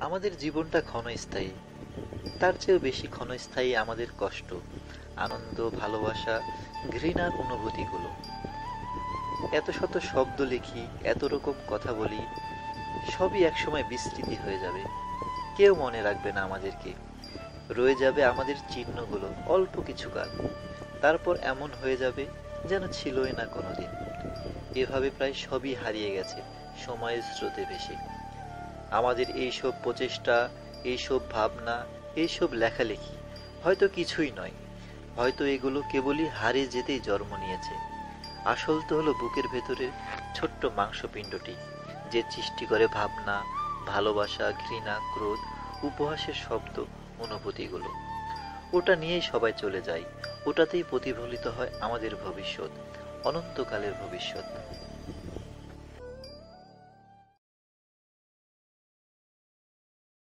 আমাদের জীবনটা ক্ষণস্থায়ী। তার চেয়েও বেশি ক্ষণস্থায়ী আমাদের কষ্ট, আনন্দ, ভালোবাসা, ঘৃণার অনুভূতিগুলো। এত শত শব্দ লিখি, এত রকম কথা বলি, সবই একসময় বিস্তৃতি হয়ে যাবে। কেউ মনে রাখবে না আমাদেরকে। রয়ে যাবে আমাদের চিহ্নগুলো অল্প কিছুকাল। তারপর এমন হয়ে যাবে যেন ছিলই না কোনোদিন। এভাবে প্রায় সবই হারিয়ে গেছে, সময়ের স্রোতে ভেসে। আমাদের এইসব প্রচেষ্টা, এইসব ভাবনা, এইসব লেখালেখি হয়তো কিছুই নয়। হয়তো এগুলো কেবলই হারিয়ে যেতেই জন্ম নিয়েছে। আসল তো হলো বুকের ভেতরের ছোট্ট মাংসপিণ্ডটি, যে সৃষ্টি করে ভাবনা, ভালোবাসা, ঘৃণা, ক্রোধ, উপহাসের শব্দ, অনুভূতিগুলো। ওটা নিয়েই সবাই চলে যায়। ওটাতেই প্রতিফলিত হয় আমাদের ভবিষ্যৎ, অনন্তকালের ভবিষ্যৎ।